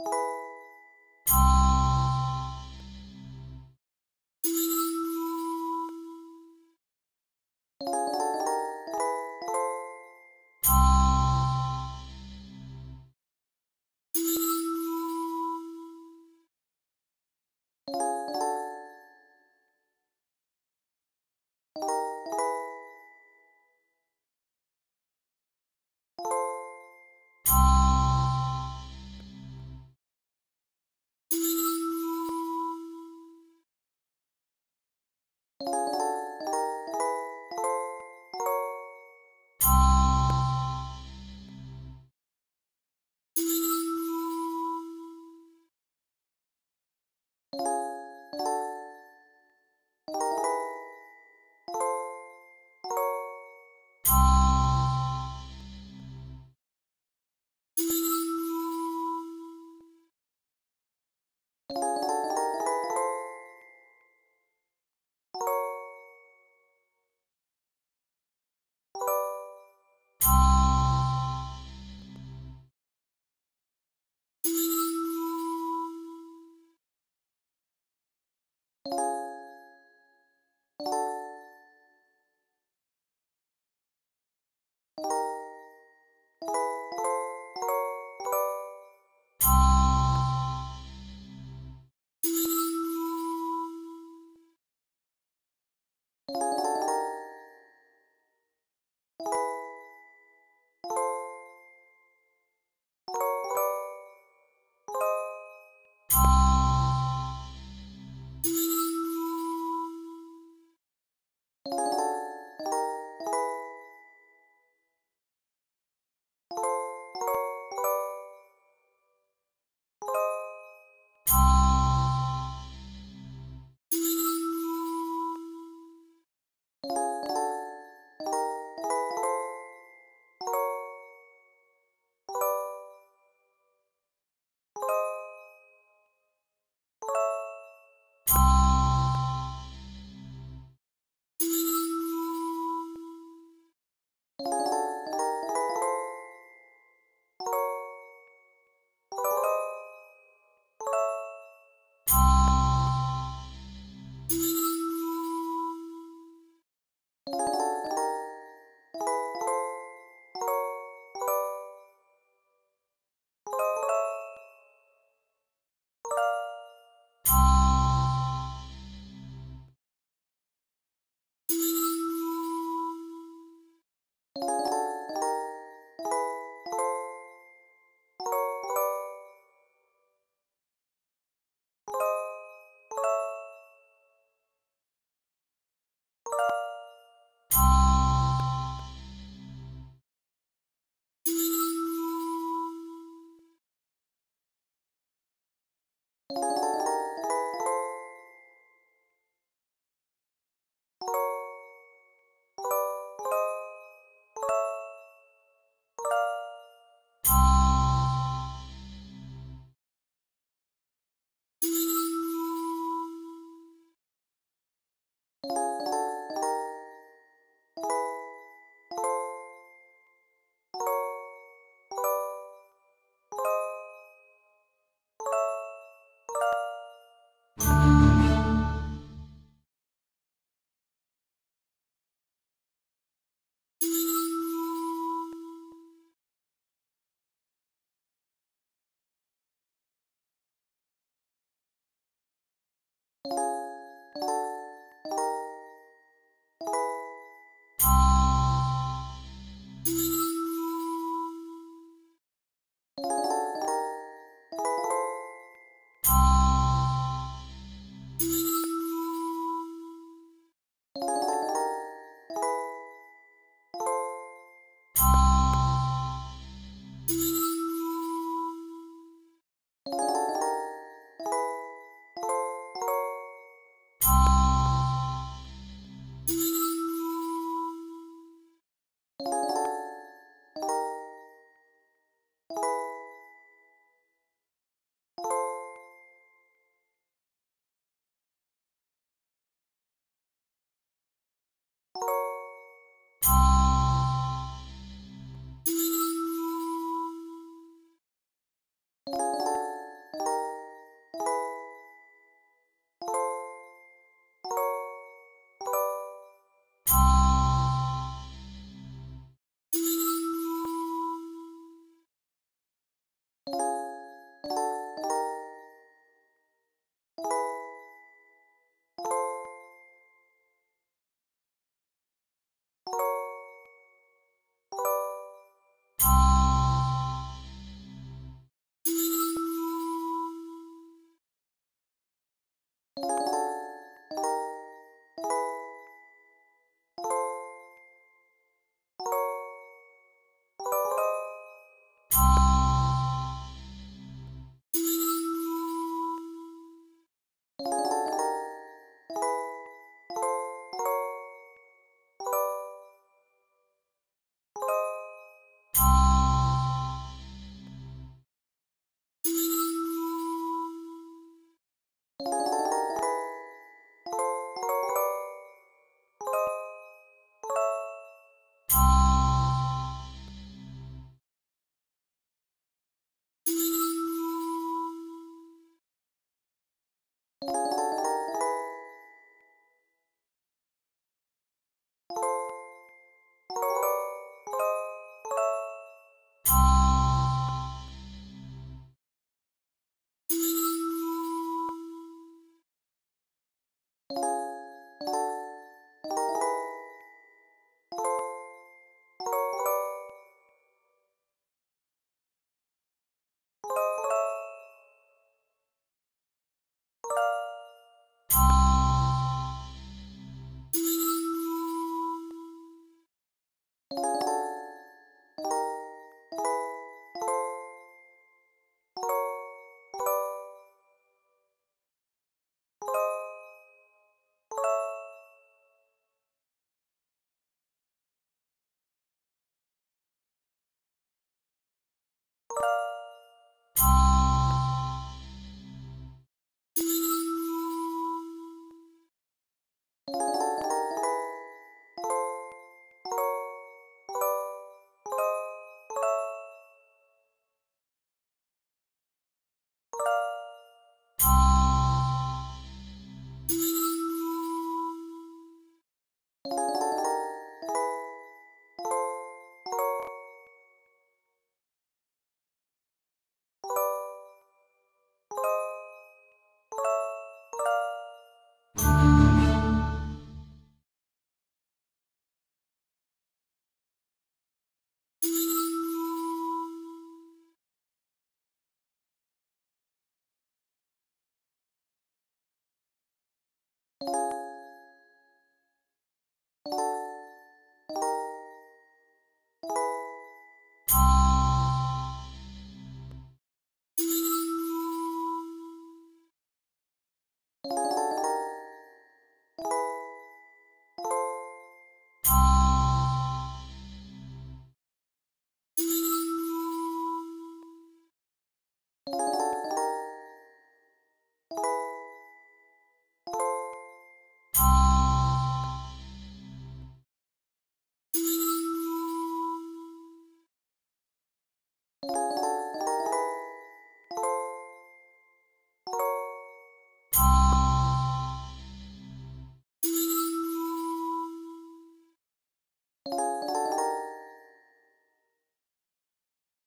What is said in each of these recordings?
you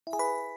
Música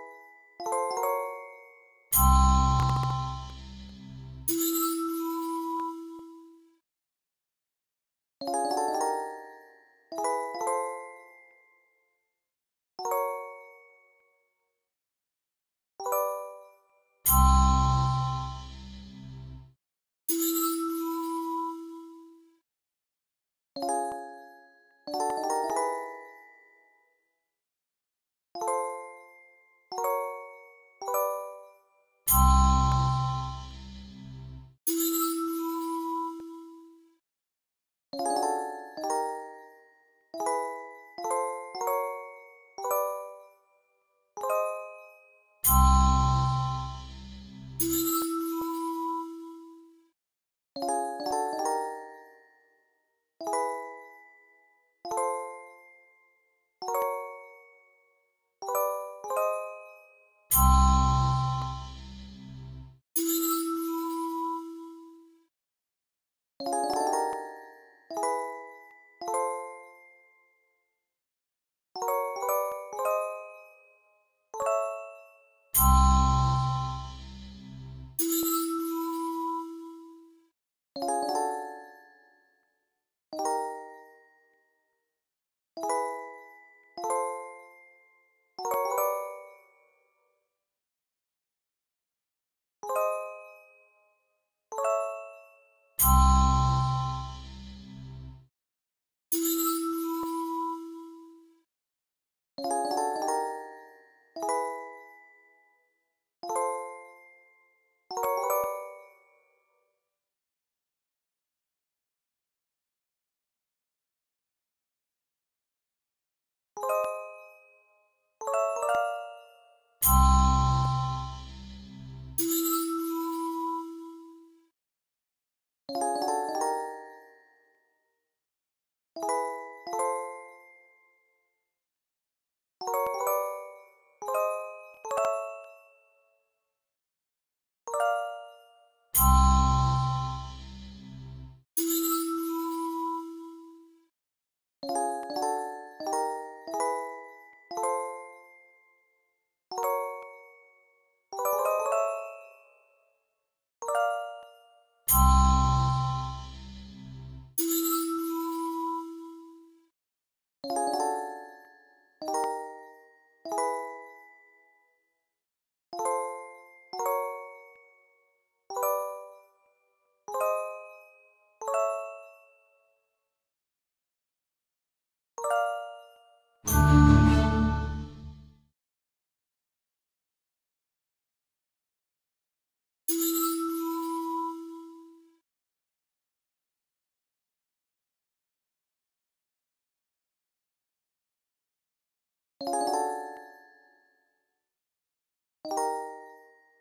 Thank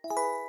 you